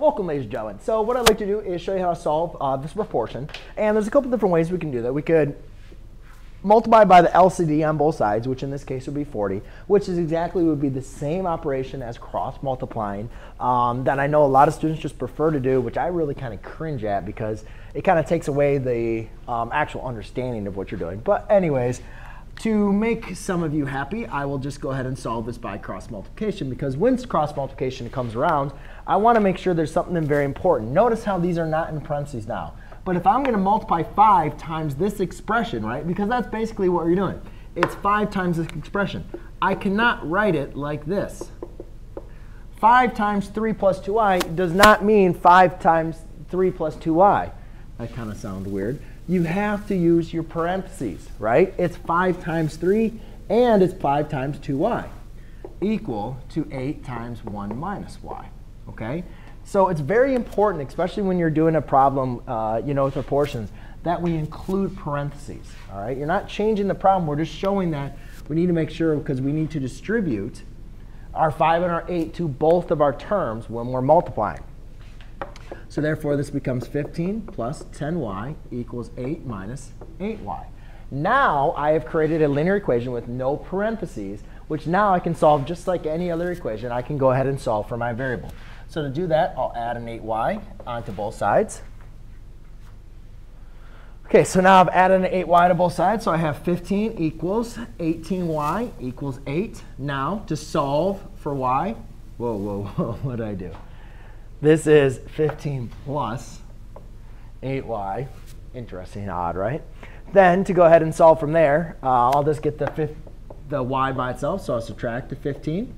Welcome, ladies and gentlemen. So what I'd like to do is show you how to solve uh, this proportion. And there's a couple different ways we can do that. We could multiply by the LCD on both sides, which in this case would be 40, which is exactly would be the same operation as cross multiplying um, that I know a lot of students just prefer to do, which I really kind of cringe at because it kind of takes away the um, actual understanding of what you're doing. But anyways, to make some of you happy, I will just go ahead and solve this by cross multiplication because when cross multiplication comes around, I want to make sure there's something very important. Notice how these are not in parentheses now. But if I'm going to multiply 5 times this expression, right, because that's basically what you're doing. It's 5 times this expression. I cannot write it like this. 5 times 3 plus 2y does not mean 5 times 3 plus 2y. That kind of sounds weird. You have to use your parentheses, right? It's 5 times 3 and it's 5 times 2y equal to 8 times 1 minus y, okay? So it's very important, especially when you're doing a problem, uh, you know, with proportions, that we include parentheses. All right, you're not changing the problem. We're just showing that we need to make sure because we need to distribute our 5 and our 8 to both of our terms when we're multiplying. So therefore, this becomes 15 plus 10y equals 8 minus 8y. Now I have created a linear equation with no parentheses, which now I can solve just like any other equation. I can go ahead and solve for my variable. So to do that, I'll add an 8y onto both sides. OK, so now I've added an 8y to both sides. So I have 15 equals 18y equals 8. Now, to solve for y, whoa, whoa, whoa, what did I do? This is 15 plus 8y. Interesting, odd, right? Then to go ahead and solve from there, uh, I'll just get the, the y by itself. So I'll subtract the 15.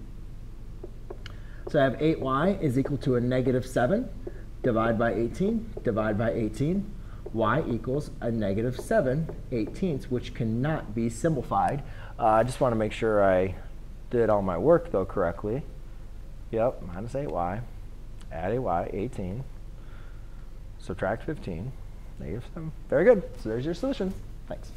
So I have 8y is equal to a negative 7. Divide by 18. Divide by 18. y equals a negative 7 eighteenths, which cannot be simplified. Uh, I just want to make sure I did all my work, though, correctly. Yep, minus 8y. Add a y, 18. Subtract 15. Negative 7. Very good. So there's your solution. Thanks.